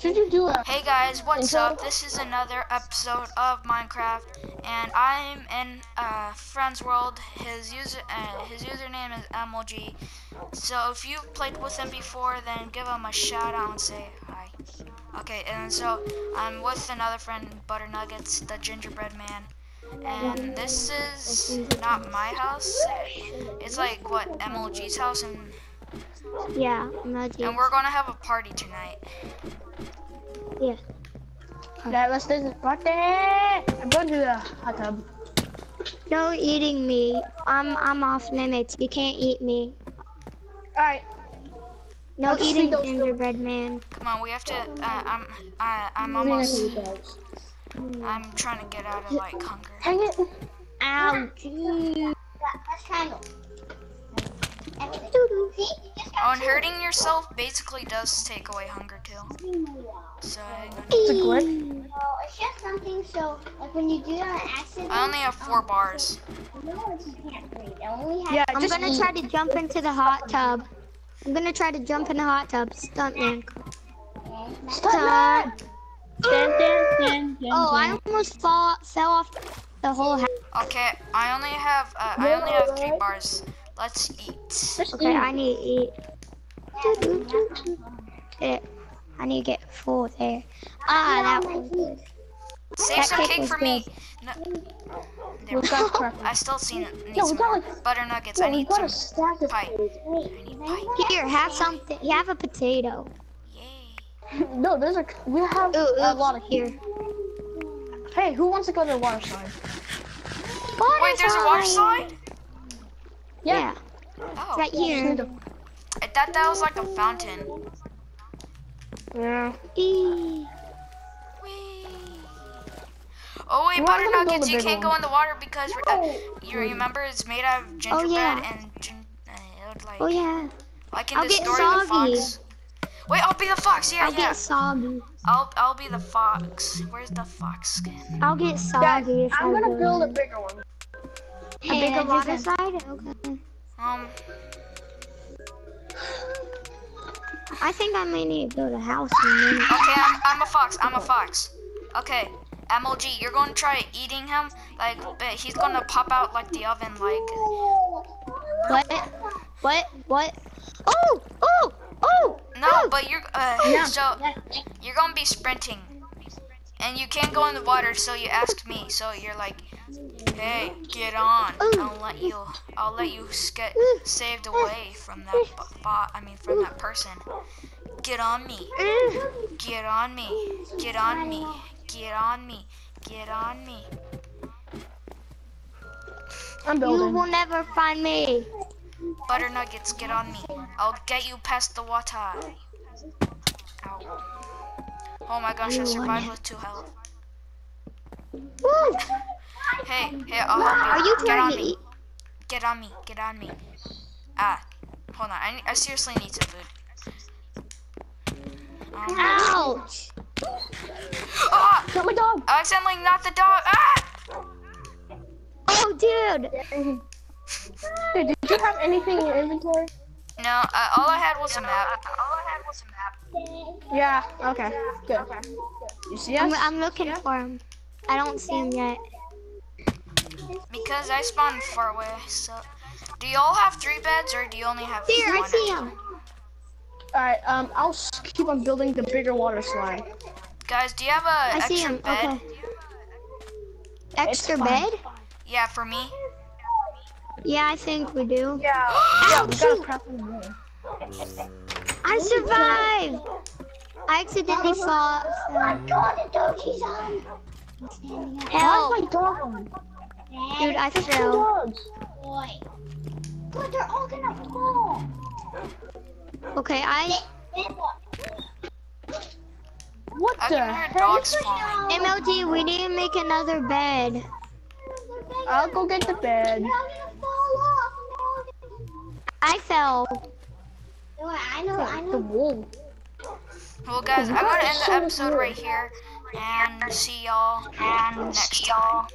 Should you do Hey guys, what's Intro? up? This is another episode of Minecraft, and I'm in uh, Friend's World. His user uh, his username is MLG. So if you've played with him before, then give him a shout out and say hi. Okay, and so I'm with another friend, Butter Nuggets, the gingerbread man. And this is not my house. It's like what MLG's house, and Yeah, emoji. and we're gonna have a party tonight. Yeah. that let's do this party. I'm going to the hot tub. No eating me. I'm I'm off limits. You can't eat me. Alright. No I'll eating feed those gingerbread man. Come on, we have to. Uh, I'm I, I'm almost. I'm trying to get out of like hunger. Hang it. Ouch. Oh, and hurting yourself basically does take away hunger too. So It's a glitch. No, it's just something so like when you do it on accident. I only have four bars. No, you can't breathe. It only has Yeah, I'm just gonna eat. try to jump into the hot tub. I'm gonna try to jump in the hot tub. Stuntman. Stop. Dun, dun, dun, dun, Oh, I almost fall fell off the whole house. Okay, I only have uh, I only have three bars. Let's eat. Okay. I need to eat. There. I need to get full there. Ah, that was good. Save That some cake cake was for me. No. There we We've go. got. I still see it. Need No, we some got more like- butter nuggets. No, I need got a some stack of pie. food. I need pie. Here, have something. You have a potato. Yay. No, there's a. We have Ooh, a lot of here. Hey, who wants to go to the water slide? Wait, there's a water slide? Yeah, Oh, right Just here. Need to- I thought that was like a fountain. Yeah. Eee. Oh wait, We're butter not gonna build nuggets, you can't go in the water because uh, you remember it's made out of gingerbread yeah. and gin, uh, it would like Oh yeah. like in I'll the get story the fox. Wait, I'll be the fox. Yeah, I'll yeah. get soggy. I'll I'll be the fox. Where's the fox skin? I'll get Guys, soggy if I'm I gonna build a bigger one. a bigger I water slide. Okay. Um, I think I may need to build a house in a minute. okay, I'm I'm a fox. I'm a fox. Okay. MLG, you're going to try eating him. Like, he's gonna pop out like the oven. Like, What? What? What? Oh! Oh! Oh! no, but you're uh, Yeah. so you're gonna be sprinting, and you can't go in the water. So you ask me. So you're like, hey, get on. I'll let you. I'll let you get saved away from that bot. I mean, from that person. Get on me. Get on me. Get on me. Get on me. Get on me. I'm building. You will never find me. Butter nuggets, get on me. I'll get you past the water. Ow. Oh my gosh, I survived with two health. Woo! Hey, hey, I'll help you. Are you get on to me. Get on me. Get on me. Ah, hold on. I, I seriously need some food. Um, Ouch! ah! Got my dog. I accidentally knocked the dog. Ah! Oh, dude! Hey, did you have anything in your inventory? No, uh, all I had was a map. All I had was a map. Yeah. Okay. Good. You see I'm. I'm looking for him. I don't see him yet. Because I spawned far away, so... Do you all have three beds, or do you only have Here, I see him. All right. Um, I'll keep on building the bigger water slide. Guys, do you have a I see extra him. bed? Okay. Extra fine. bed? Yeah, for me. Yeah, I think we do. Yeah. yeah. We got a crap in the room. I survived! I accidentally saw. God, the dog he's on. Help! Where's my dog? Dude, I Two fell. dogs. Boy. Good, they're all gonna fall. Okay, I. What I the can hear heck? dogs falling. MLG, we need to make another bed. I'll go get the bed. They're all gonna fall off. I fell. No, I know, I know. The know. wool. Well, guys, I'm gonna end the episode right here, and see y'all And next time.